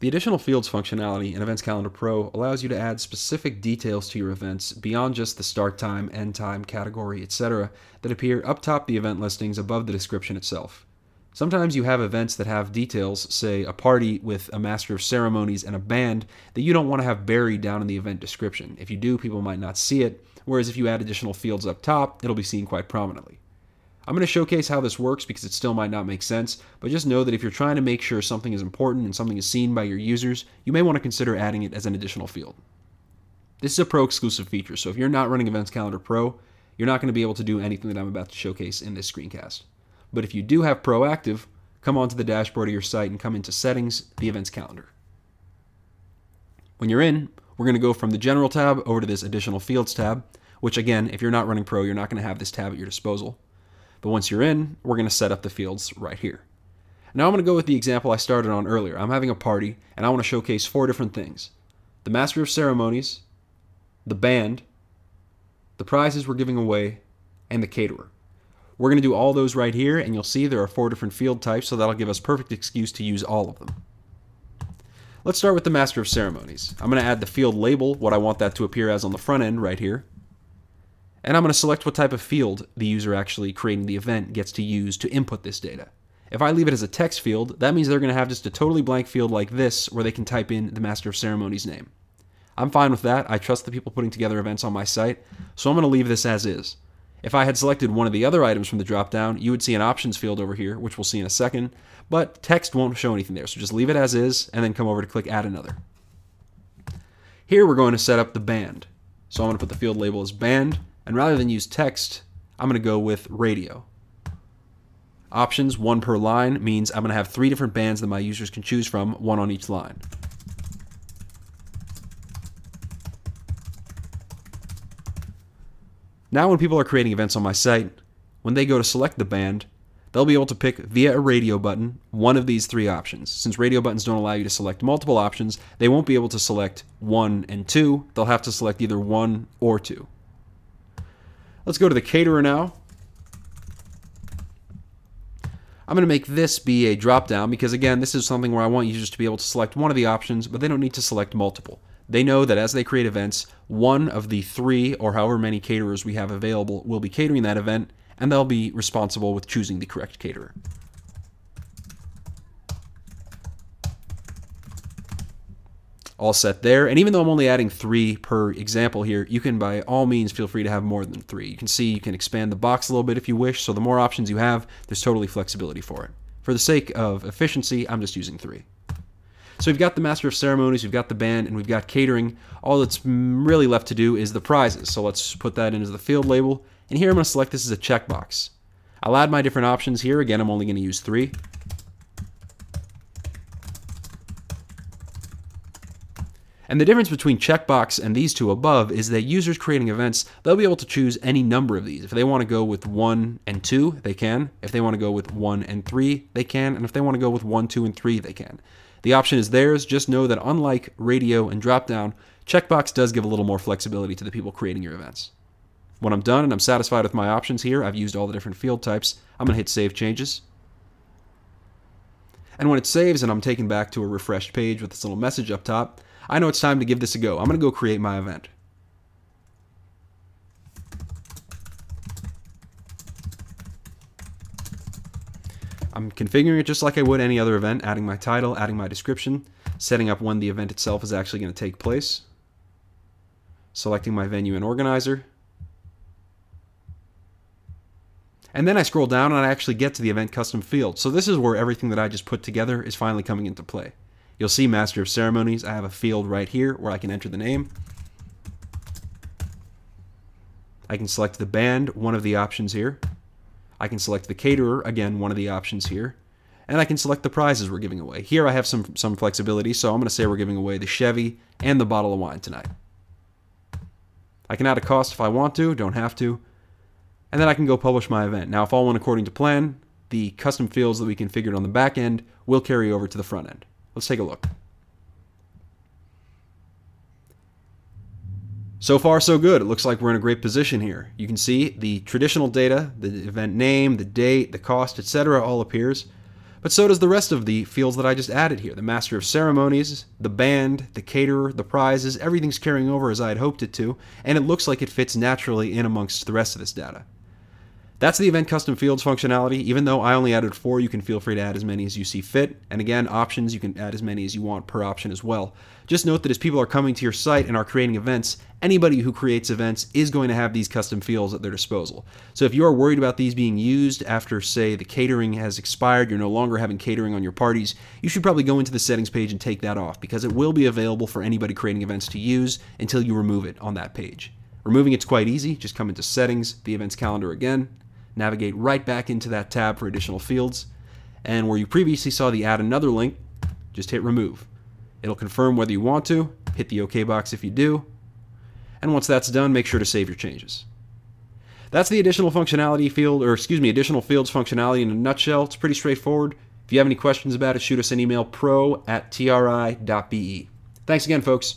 The additional fields functionality in Events Calendar Pro allows you to add specific details to your events beyond just the start time, end time, category, etc. that appear up top the event listings above the description itself. Sometimes you have events that have details, say a party with a master of ceremonies and a band, that you don't want to have buried down in the event description. If you do, people might not see it, whereas if you add additional fields up top, it'll be seen quite prominently. I'm going to showcase how this works because it still might not make sense, but just know that if you're trying to make sure something is important and something is seen by your users, you may want to consider adding it as an additional field. This is a Pro exclusive feature, so if you're not running Events Calendar Pro, you're not going to be able to do anything that I'm about to showcase in this screencast. But if you do have Pro active, come onto the dashboard of your site and come into Settings, the Events Calendar. When you're in, we're going to go from the General tab over to this Additional Fields tab, which again, if you're not running Pro, you're not going to have this tab at your disposal. But once you're in, we're going to set up the fields right here. Now I'm going to go with the example I started on earlier. I'm having a party, and I want to showcase four different things. The Master of Ceremonies, the band, the prizes we're giving away, and the caterer. We're going to do all those right here, and you'll see there are four different field types, so that'll give us perfect excuse to use all of them. Let's start with the Master of Ceremonies. I'm going to add the field label, what I want that to appear as on the front end right here. And I'm going to select what type of field the user actually creating the event gets to use to input this data. If I leave it as a text field, that means they're going to have just a totally blank field like this where they can type in the Master of Ceremonies name. I'm fine with that. I trust the people putting together events on my site, so I'm going to leave this as is. If I had selected one of the other items from the dropdown, you would see an options field over here, which we'll see in a second, but text won't show anything there, so just leave it as is and then come over to click Add Another. Here we're going to set up the band. So I'm going to put the field label as band, and rather than use text, I'm going to go with radio. Options, one per line, means I'm going to have three different bands that my users can choose from, one on each line. Now when people are creating events on my site, when they go to select the band, they'll be able to pick via a radio button one of these three options. Since radio buttons don't allow you to select multiple options, they won't be able to select one and two. They'll have to select either one or two. Let's go to the caterer now. I'm going to make this be a drop down because again, this is something where I want users to be able to select one of the options, but they don't need to select multiple. They know that as they create events, one of the three or however many caterers we have available will be catering that event, and they'll be responsible with choosing the correct caterer. All set there. And even though I'm only adding three per example here, you can by all means feel free to have more than three. You can see you can expand the box a little bit if you wish, so the more options you have, there's totally flexibility for it. For the sake of efficiency, I'm just using three. So we've got the Master of Ceremonies, we've got the band, and we've got catering. All that's really left to do is the prizes. So let's put that in as the field label. And here I'm going to select this as a checkbox. I'll add my different options here. Again, I'm only going to use three. And the difference between checkbox and these two above is that users creating events, they'll be able to choose any number of these. If they want to go with 1 and 2, they can. If they want to go with 1 and 3, they can. And if they want to go with 1, 2, and 3, they can. The option is theirs. Just know that unlike radio and dropdown, checkbox does give a little more flexibility to the people creating your events. When I'm done and I'm satisfied with my options here, I've used all the different field types, I'm going to hit Save Changes. And when it saves and I'm taken back to a refreshed page with this little message up top, I know it's time to give this a go. I'm going to go create my event. I'm configuring it just like I would any other event, adding my title, adding my description, setting up when the event itself is actually going to take place, selecting my venue and organizer, and then I scroll down and I actually get to the event custom field. So this is where everything that I just put together is finally coming into play. You'll see Master of Ceremonies. I have a field right here where I can enter the name. I can select the band, one of the options here. I can select the caterer, again, one of the options here. And I can select the prizes we're giving away. Here I have some, some flexibility, so I'm going to say we're giving away the Chevy and the bottle of wine tonight. I can add a cost if I want to, don't have to. And then I can go publish my event. Now, if all went according to plan, the custom fields that we configured on the back end will carry over to the front end. Let's take a look. So far, so good. It looks like we're in a great position here. You can see the traditional data, the event name, the date, the cost, etc. all appears. But so does the rest of the fields that I just added here. The Master of Ceremonies, the Band, the Caterer, the Prizes, everything's carrying over as I had hoped it to, and it looks like it fits naturally in amongst the rest of this data. That's the event custom fields functionality. Even though I only added four, you can feel free to add as many as you see fit. And again, options, you can add as many as you want per option as well. Just note that as people are coming to your site and are creating events, anybody who creates events is going to have these custom fields at their disposal. So if you are worried about these being used after, say, the catering has expired, you're no longer having catering on your parties, you should probably go into the settings page and take that off because it will be available for anybody creating events to use until you remove it on that page. Removing it's quite easy. Just come into settings, the events calendar again, navigate right back into that tab for additional fields. And where you previously saw the add another link, just hit remove. It'll confirm whether you want to, hit the OK box if you do, and once that's done, make sure to save your changes. That's the additional functionality field, or excuse me, additional fields functionality in a nutshell. It's pretty straightforward. If you have any questions about it, shoot us an email pro at tri.be. Thanks again, folks.